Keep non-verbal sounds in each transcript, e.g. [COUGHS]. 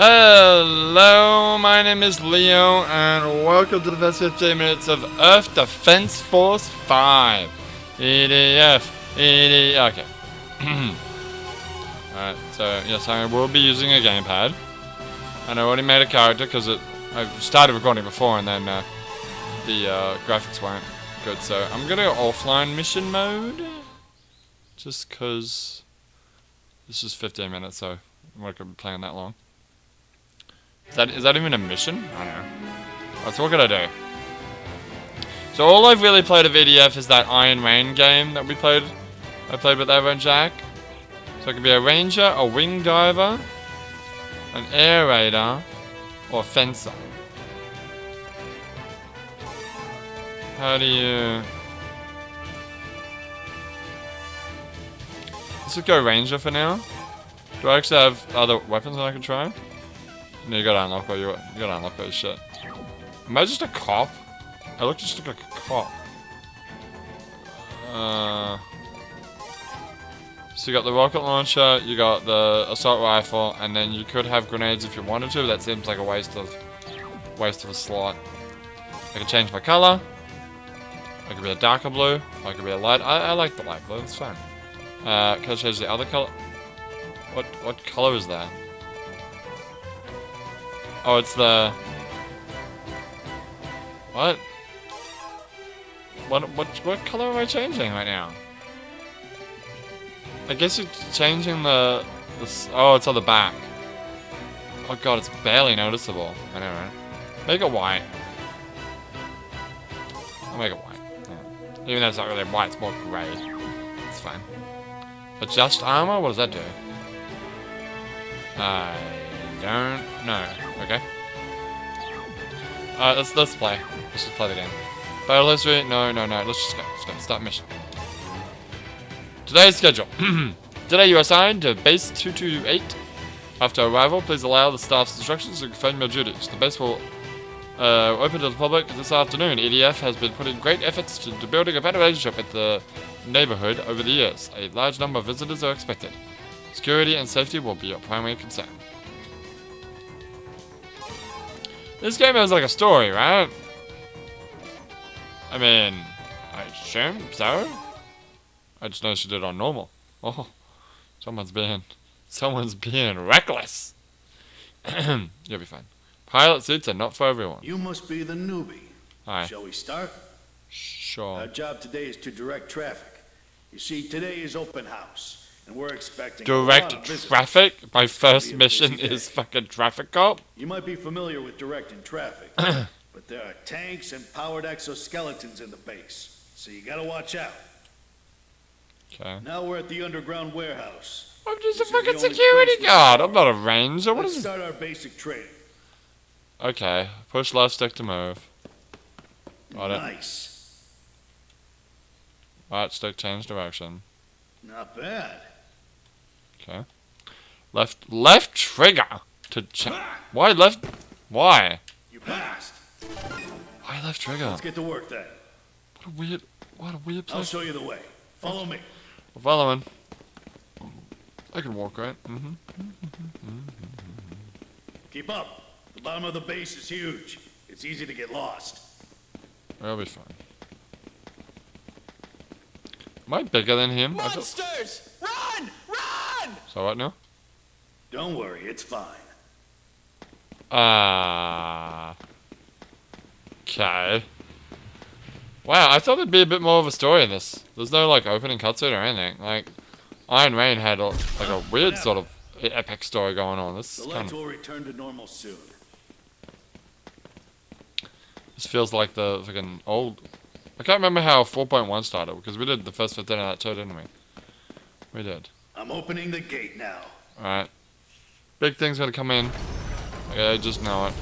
Hello, my name is Leo, and welcome to the first 15 minutes of Earth Defense Force 5. EDF, EDF, okay. [CLEARS THROAT] Alright, so yes, I will be using a gamepad. And I already made a character because I started recording before and then uh, the uh, graphics weren't good. So I'm gonna go offline mission mode. Just because this is 15 minutes, so I'm not gonna be playing that long. Is that is that even a mission? I don't know. So what can I do? So all I've really played of EDF is that Iron Rain game that we played. I played with Evo and Jack. So I could be a ranger, a wing diver, an air raider, or a fencer. How do you... Let's just go ranger for now. Do I actually have other weapons that I can try? No, you gotta unlock you gotta unlock those shit. Am I just a cop? I look just like a cop. Uh, so you got the rocket launcher, you got the assault rifle, and then you could have grenades if you wanted to. But that seems like a waste of waste of a slot. I can change my color. I could be a darker blue. I could be a light. I, I like the light blue. It's fine. Uh, can I change the other color? What what color is that? Oh, it's the what? What what what color am I changing right now? I guess you're changing the, the oh, it's on the back. Oh god, it's barely noticeable. I don't know, right? Make it white. I'll make it white. Yeah. Even though it's not really white, it's more grey. It's fine. Adjust armor? What does that do? I don't know. Okay. Alright, let's let's play. Let's just play the game. Battle history? No, no, no. Let's just go. Let's go. Start mission. Today's schedule. [CLEARS THROAT] Today you are assigned to Base 228. After arrival, please allow the staff's instructions to confirm your duties. The base will uh, open to the public this afternoon. EDF has been putting great efforts to building a better relationship with the neighborhood over the years. A large number of visitors are expected. Security and safety will be your primary concern. This game has like a story, right? I mean, I assume so. I just noticed you did it on normal. Oh, someone's being, someone's being reckless. [CLEARS THROAT] You'll be fine. Pilot suits are not for everyone. You must be the newbie. Hi. Shall we start? Sure. Our job today is to direct traffic. You see, today is open house, and we're expecting Direct traffic? My first mission is fucking traffic cop? You might be familiar with directing traffic, [CLEARS THROAT] but there are tanks and powered exoskeletons in the base, so you gotta watch out. Okay. Now we're at the underground warehouse. I'm just a This fucking security guard. I'm not a ranger. What Let's is it? start our basic training. Okay. Push left stick to move. Got it. Nice. Right stick change direction. Not bad. Okay. Left left trigger to check. Why left? Why? You passed. Why left trigger? Let's get to work then. What a weird. What a weird place. I'll show you the way. Follow me. Following. I can walk right. Mm-hmm. Keep up. The bottom of the base is huge. It's easy to get lost. I'll be fine. Am I bigger than him? I Monsters! Run! So what now? Don't worry, it's fine. Ah. okay. Wow, I thought there'd be a bit more of a story in this. There's no like opening cutscene or anything. Like, Iron Rain had a, like a weird sort of epic story going on. This The kind lights of will return to normal soon. this feels like the fucking old. I can't remember how 4.1 started because we did the first 15 of that too, didn't we? We did. I'm opening the gate now. All right. Big thing's gonna come in. Okay, just know it.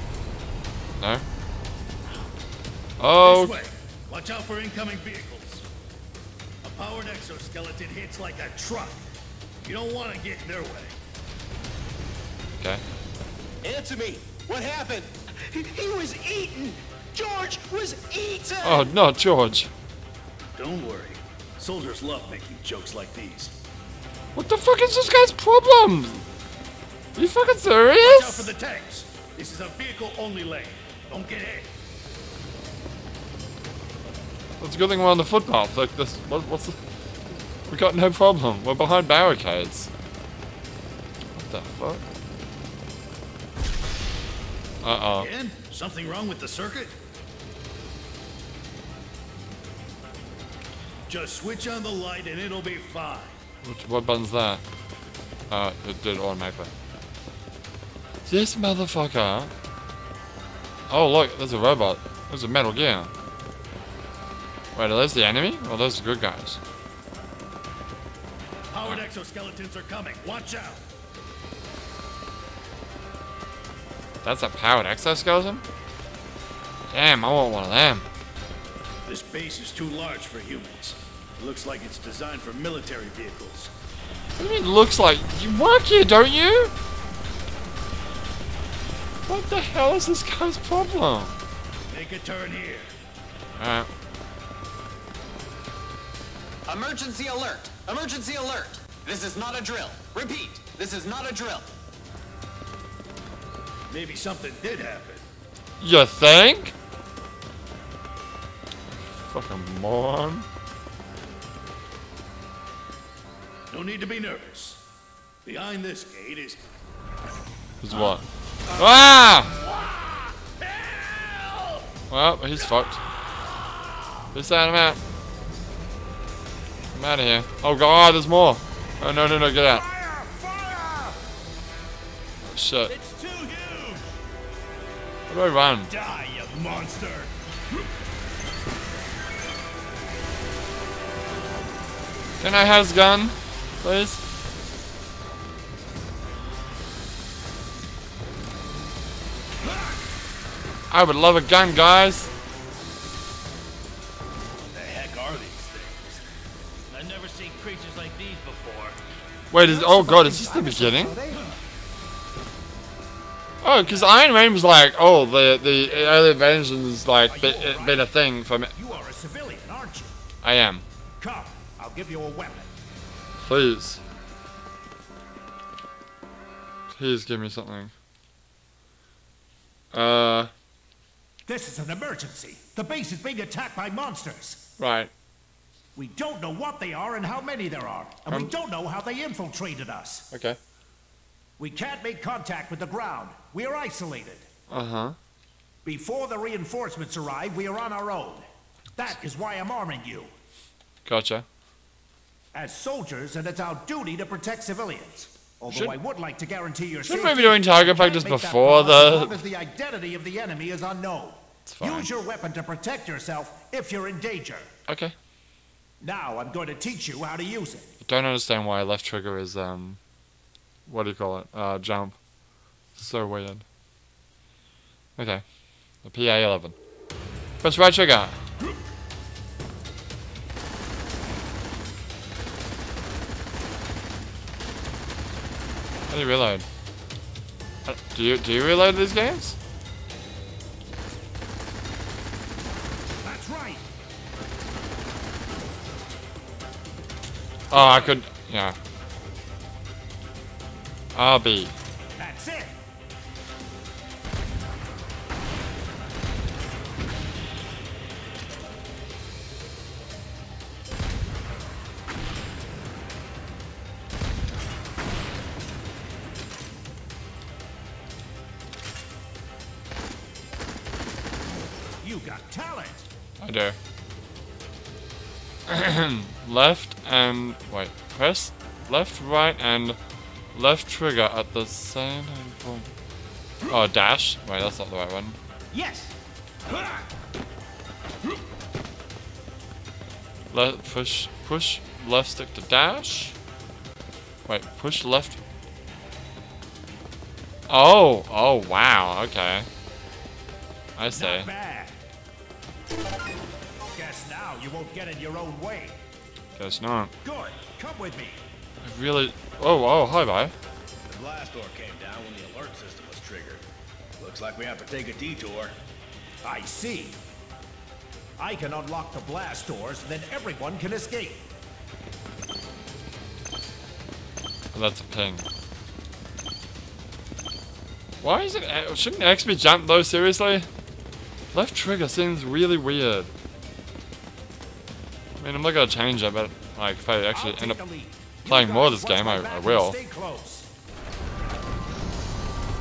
No. Oh. This way. Watch out for incoming vehicles. A powered exoskeleton hits like a truck. You don't want to get in their way. Okay. Answer me! What happened? He, he was eaten! George was eaten! Oh no, George. Don't worry. Soldiers love making jokes like these. What the fuck is this guy's problem? Are you fucking serious? Watch out for the tanks. This is a vehicle-only lane. Don't get hit. It's a good thing we're on the footpath. Like this, what, what's the? We got no problem. We're behind barricades. What the fuck? Uh oh. Again? Something wrong with the circuit? Just switch on the light and it'll be fine. What, what button's that? Uh, it did automatically. This motherfucker. Oh look, there's a robot. There's a Metal Gear. Wait, are those the enemy? Or are those the good guys? Powered exoskeletons are coming. Watch out. That's a powered exoskeleton? Damn, I want one of them. This base is too large for humans. It looks like it's designed for military vehicles. What do you mean looks like? You work here, don't you? What the hell is this guy's problem? Make a turn here. Alright. Emergency alert! Emergency alert! This is not a drill. Repeat, this is not a drill. Maybe something did happen. You think? Fucking moron. No need to be nervous. Behind this gate is. Is what? Ah! Well, he's fucked. Peace out, I'm out. I'm out of here. Oh god, there's more. Oh no, no, no, get out. Fire! Fire! Shit. It's too huge! Where do I run? Die, you monster! Can I have his gun, please? I would love a gun, guys. What the heck are these things? I've never seen creatures like these before. Wait, is oh god, is this the beginning? Oh, because Iron Man was like, oh, the the invasion is like be, it been a thing for me. You are a civilian, aren't you? I am. Come, I'll give you a weapon. Please. Please give me something. Uh, This is an emergency. The base is being attacked by monsters. right. We don't know what they are and how many there are, and we Um. don't know how they infiltrated us. Okay. We can't make contact with the ground. We are isolated. Uh huh. Before the reinforcements arrive, we are on our own. That is why I'm arming you. Gotcha. As soldiers, and it's our duty to protect civilians. Although Should- I would like to guarantee your Shouldn't safety. we be doing target practice before promise As the- long as the identity of the enemy is unknown. It's fine. Use your weapon to protect yourself if you're in danger. Okay. Now I'm going to teach you how to use it. I don't understand why left trigger is um, what do you call it? Uh, jump. So weird. Okay. The PA11. Press right trigger. Do you reload? Uh, Do you do you reload these games? That's right. Oh, I could. Yeah. RB. That's it. [COUGHS] left and wait, press left, right, and left trigger at the same time. Oh, dash. Wait, that's not the right one. Yes. Left push push left stick to dash. Wait, push left. Oh, oh wow, okay. I see. You won't get in your own way. Guess not. Good. Come with me. I really. Oh, oh, hi, bye. The blast door came down when the alert system was triggered. Looks like we have to take a detour. I see. I can unlock the blast doors, then everyone can escape. Oh, that's a ping. Why is it? uh, Shouldn't X be jump though? Seriously? Left trigger seems really weird. Mean, I'm not gonna change it, but like if I actually end up the lead. You playing more of this game, I- I will.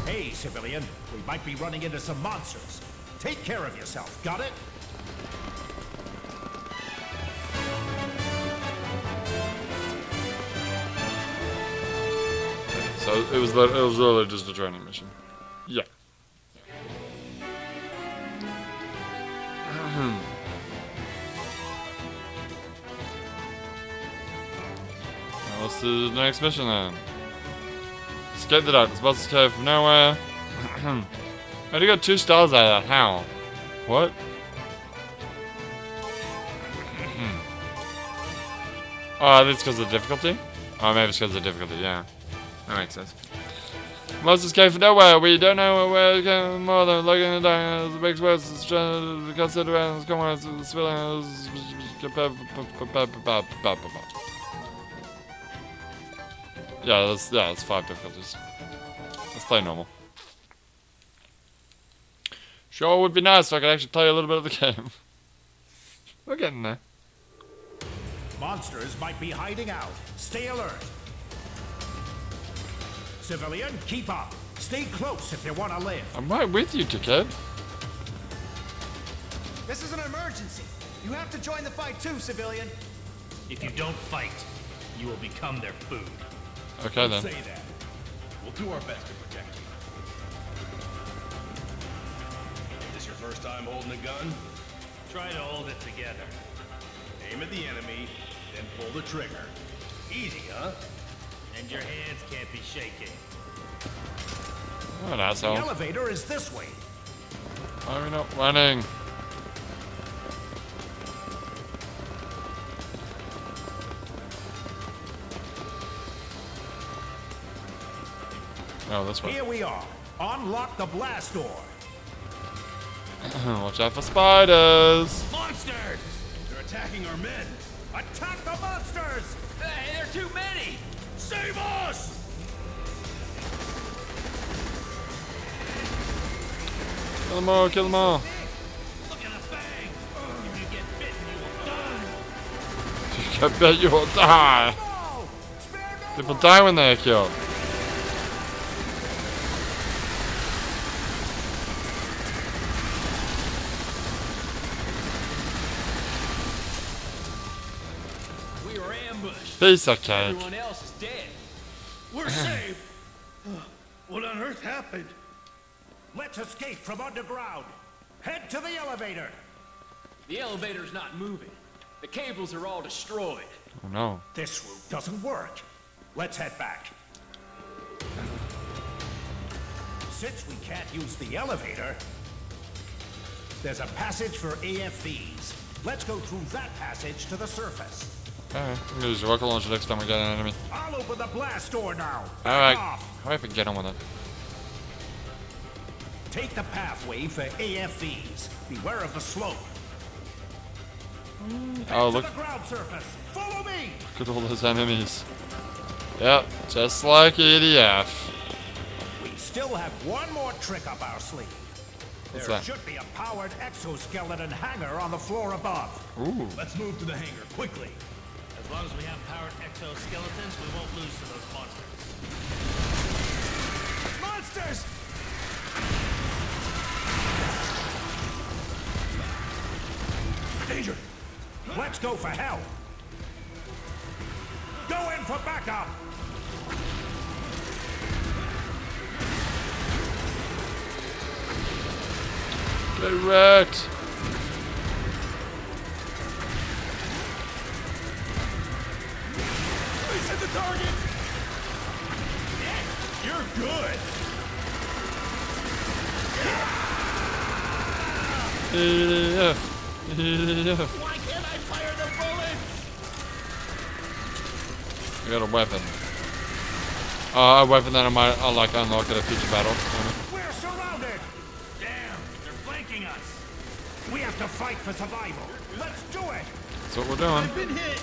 Hey, civilian. We might be running into some monsters. Take care of yourself. Got it? So it was it was literally just a training mission. Yeah. [CLEARS THROAT] Now What's the next mission then? Escape the darkness, boss cave from nowhere. I already got two stars out of that. How? What? [CLEARS THROAT] Uh, oh, that's because of the difficulty? Oh, maybe it's because of the difficulty, yeah. That makes sense. Monsters came from nowhere. We don't know where it came more than looking in the. It makes worse. It's trying to consider around. Come on, it's civilians. Yeah, that's yeah, that's five difficulties. Let's play normal. Sure would be nice if I could actually play a little bit of the game. [LAUGHS] We're getting there. Monsters might be hiding out. Stay alert. Civilian, keep up. Stay close if you want to live. I'm right with you, dickhead. This is an emergency. You have to join the fight too, civilian. If you don't fight, you will become their food. Okay then. Say that. We'll do our best to protect you. Is This your first time holding a gun? Try to hold it together. Aim at the enemy, then pull the trigger. Easy, huh? And your hands can't be shaking. What an The elevator is this way. Why are we not running? Oh, this way. Here we are. Unlock the blast door. [LAUGHS] Watch out for spiders. Monsters! They're attacking our men. Attack the monsters! Hey, there are too many! Save us! Kill them all, kill them all. Look at the fangs! If you get bitten, you will die. I bet you will die. No! Spare no People die when they are killed. Piece of cake. Everyone else is dead. We're [CLEARS THROAT] saved. what on earth happened? Let's escape from underground. Head to the elevator. The elevator's not moving. The cables are all destroyed. Oh no. This route doesn't work. Let's head back. Since we can't use the elevator, there's a passage for AFVs. Let's go through that passage to the surface. Alright, I'm gonna use a rocket launcher next time we get an enemy. I'll open the blast door now. Alright. Hurry up and get on with it. Take the pathway for AFVs. Beware of the slope. Mm, oh, to look, the ground surface. Follow me. look at all those enemies. Yep, just like EDF. We still have one more trick up our sleeve. What's there that? should be a powered exoskeleton hangar on the floor above. Ooh. Let's move to the hangar, quickly. As long as we have powered exoskeletons, we won't lose to those monsters. Monsters! Danger! Let's go for help! Go in for backup! Get the target! You're good! EDF. Why can't I fire the bullets? I got a weapon. Uh, a weapon that I might I'll like unlock at a future battle. We're surrounded! Damn, they're flanking us. We have to fight for survival. Let's do it! That's what we're doing. Been hit.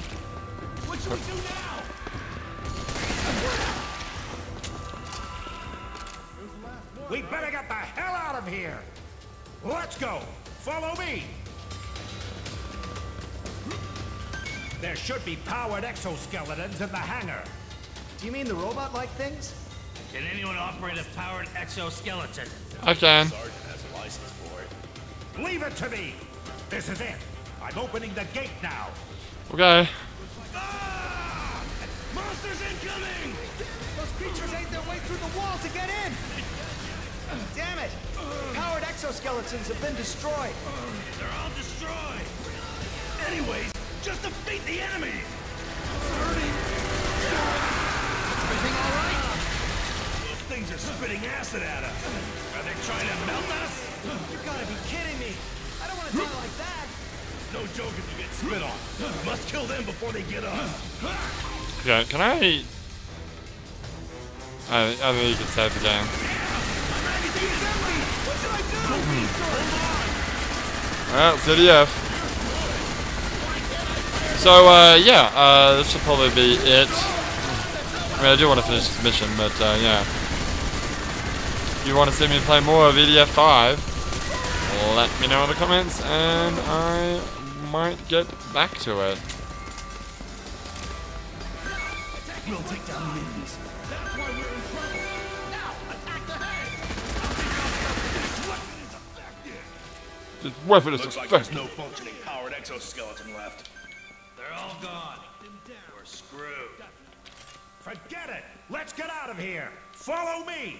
exoskeletons in the hangar. Do you mean the robot-like things? Can anyone operate a powered exoskeleton? I can. Sergeant has a license for it. Leave it to me. This is it. I'm opening the gate now. Okay. Ah! Monsters incoming! Those creatures ate their way through the wall to get in! Damn it! Powered exoskeletons have been destroyed. They're all destroyed. Anyways, just defeat the enemy. Everything all right? Those things are spitting acid at us. Are they trying to melt us? You gotta be kidding me! I don't want to die like that! No joke if you get spit on. Must kill them before they get us. Okay, can I... I, I think you can save the game. What should I do? Well, it's ADF. So, uh, yeah, uh, this should probably be it. I mean, I do want to finish this mission, but, uh, yeah. If you want to see me play more of EDF 5, let me know in the comments, and I might get back to it. We'll take down minions. That's why we're in trouble. Now, attack the head. This weapon is effective. This weapon is Looks like there's no functioning powered exoskeleton left. They're all gone. We're screwed. Forget it. Let's get out of here. Follow me.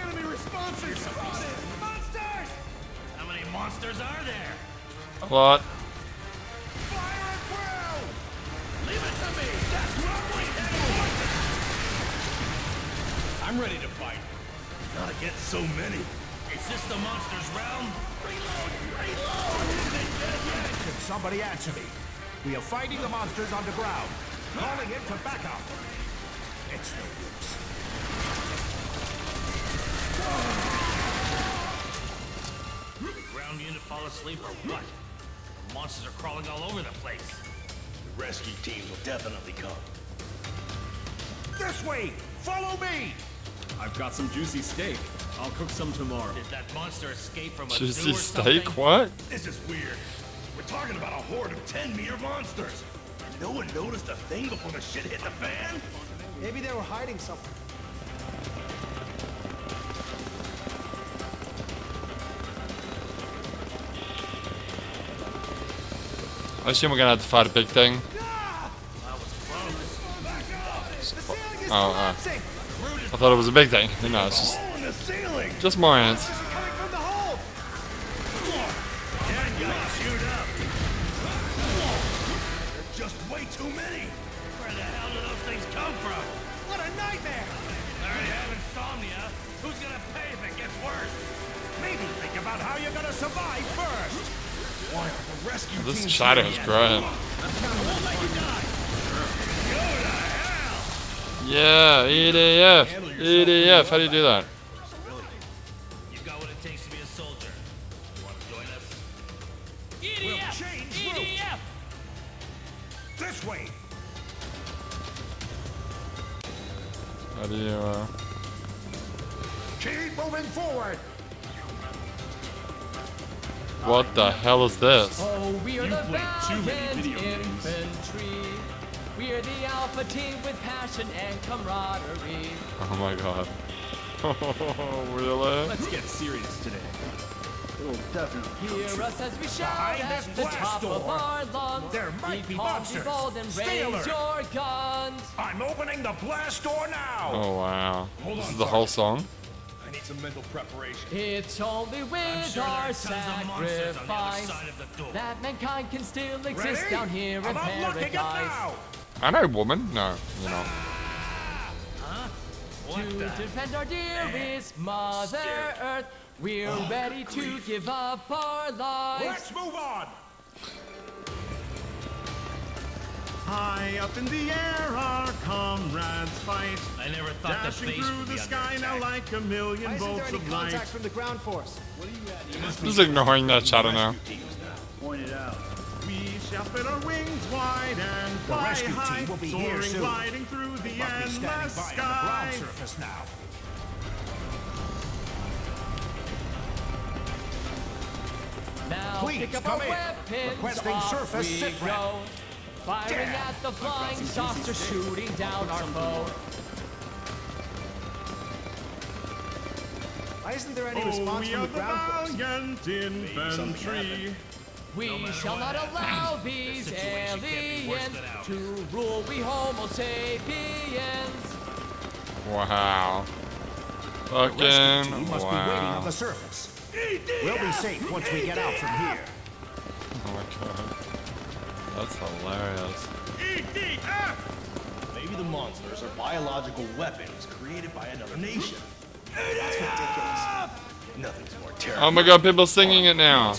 Enemy responses. spotted! Monsters! How many monsters are there? A lot. I'm ready to fight. Not against so many. Is this the monsters' realm? Reload! Reload! Can somebody answer me? We are fighting the monsters underground. Calling in for backup. It's no use. The ground unit fall asleep or what? The monsters are crawling all over the place. The rescue teams will definitely come. This way. Follow me. I've got some juicy steak. I'll cook some tomorrow. Did that monster escape from a Juicy zoo or steak? something? What? This is weird. We're talking about a horde of 10 meter monsters. And no one noticed a thing before the shit hit the fan? Maybe they were hiding something. I assume we're gonna have to fight a big thing. Oh, uh, I thought it was a big thing. No, it's just, Hole in the ceiling! just my ants. This is coming from the hole! Yeah, you gotta shoot up. There's just way too many. Where the hell do those things come from? What a nightmare! I already have insomnia. Who's gonna pay if it gets worse? Maybe think about how you're gonna survive first. Why are the rescue This shadow is yet? Yeah, EDF. EDF. How do you do that? You've got what it takes to be a soldier. Want to join us? We'll change route. EDF! This way. How do you, uh... Keep moving forward. What the hell is this? Oh, we are You the played too many valiant video games. infantry. We are the alpha team with passion and camaraderie. Oh my god. [LAUGHS] really? Let's get serious today. Hear us as we shout Behind at this the blast top of our lungs. there might be be monsters. bold, and Stay raise alert. your guns. I'm opening the blast door now. Oh wow. Hold This on, is the whole song? I need some mental preparation. It's only with I'm sure our are tons of monsters on the other sacrifice side of the door. that mankind can still exist Ready? down here in I'm unlocking it paradise. Now. I know, woman. No, you're not. to defend our dearest Mother Earth. We're ready to give up our lives. Let's move on! High up in the air, our comrades fight. I never thought the Dashing base through would the be sky now like a million Why isn't there any of light. contact from the ground force? what are Just ignoring that shadow now. Point it out. We shall spread our wings wide and The fly rescue high, team will be soaring, here soon. gliding through the Must be standing endless by on the ground surface now. Now Please, pick up come our in. weapons. Requesting off surface we sit rep. go. Firing at the flying saucer, shooting down our foe. Why isn't there any Oh, response we from are the the ground force? valiant infantry. We shall not allow these situation can't be worse aliens to rule we Homo sapiens. Wow. The rescue Fucking team must be waiting on the surface. We'll be safe once we get out from here. Oh my god. That's hilarious. Maybe the monsters are biological weapons created by another nation. That's ridiculous. Nothing's more terrible. Oh my god, people singing it now.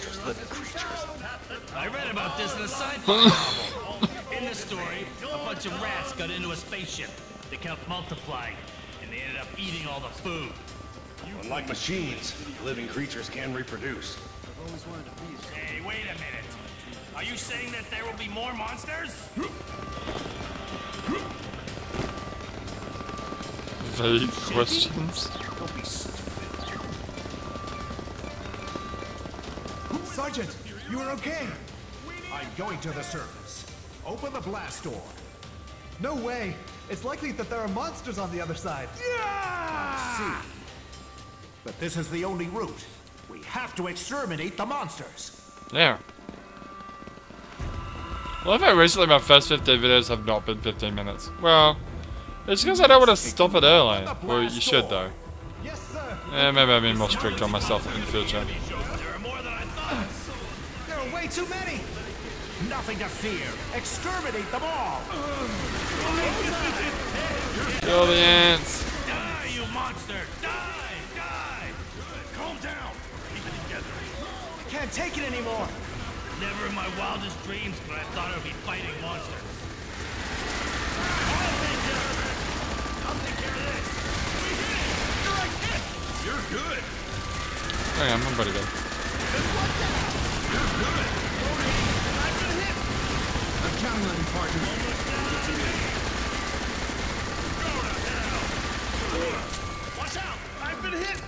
[LAUGHS] in a sci-fi novel. In the story, a bunch of rats got into a spaceship. They kept multiplying, and they ended up eating all the food. Unlike machines, living creatures can reproduce. I've always wanted to be a Hey, wait a minute. Are you saying that there will be more monsters? Vague questions. Sergeant, you are okay. I'm going to the surface. Open the blast door. No way. It's likely that there are monsters on the other side. Yeah! See. But this is the only route. We have to exterminate the monsters. Yeah. I love how recently my first 15 videos have not been 15 minutes. Well, it's because I don't want to stop it early. Well, you should though. Yes, sir. Yeah, maybe I'll be more strict on myself in the future. There are more than I thought. There are way too many. Nothing to fear. Exterminate them all. Kill the ants. Die, you monster! Die! Die! Calm down. Keep it together. I can't take it anymore. Never in my wildest dreams could I thought I'd be fighting monsters. I'll take care of this. We did it! You're like hit! You're good. On, I'm pretty good. I'm counting on partner. Watch out! I've been hit!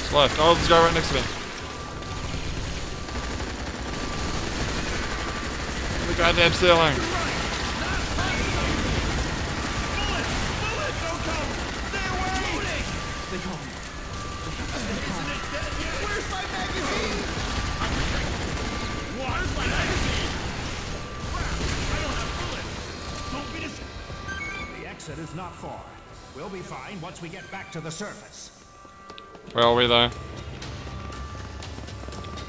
It's left. Oh, a guy right next to me. The goddamn ceiling. Exit is not far. We'll be fine once we get back to the surface. Where are we though?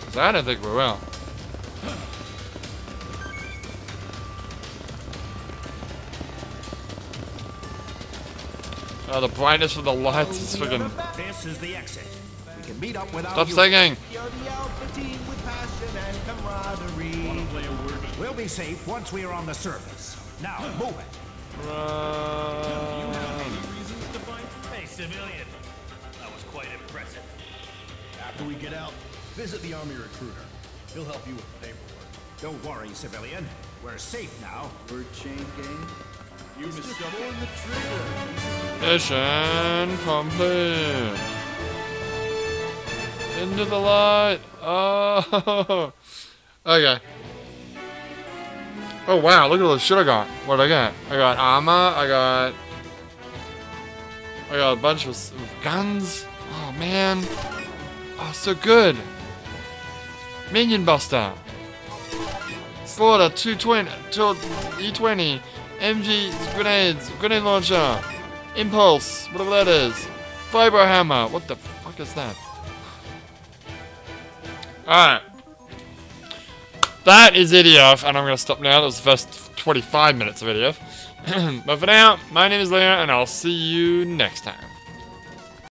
'Cause I don't think we will. Oh, the brightness of the lights is freaking. This is the exit. We can meet up without Stop you. singing! You're the Alpha team with passion and camaraderie. We'll be safe once we are on the surface. Now, move it. Hey, civilian. That was quite impressive. After we get out, visit the army recruiter. He'll help you with the paperwork. Don't worry, civilian. We're safe now. Word chain game. You misdoubled the trigger. Mission complete. Into the light. Oh. [LAUGHS] Okay. Oh wow! Look at all the shit I got. What did I get? I got armor. I got. I got a bunch of guns. Oh man. Oh, so good. Minion Buster. Slaughter 220, to- E20, MG grenades, grenade launcher, Impulse, whatever that is, Vibro Hammer. What the fuck is that? [SIGHS] Alright. That is EDF, and I'm going to stop now. That was the first 25 minutes of EDF. [CLEARS THROAT] but for now, my name is Leo, and I'll see you next time.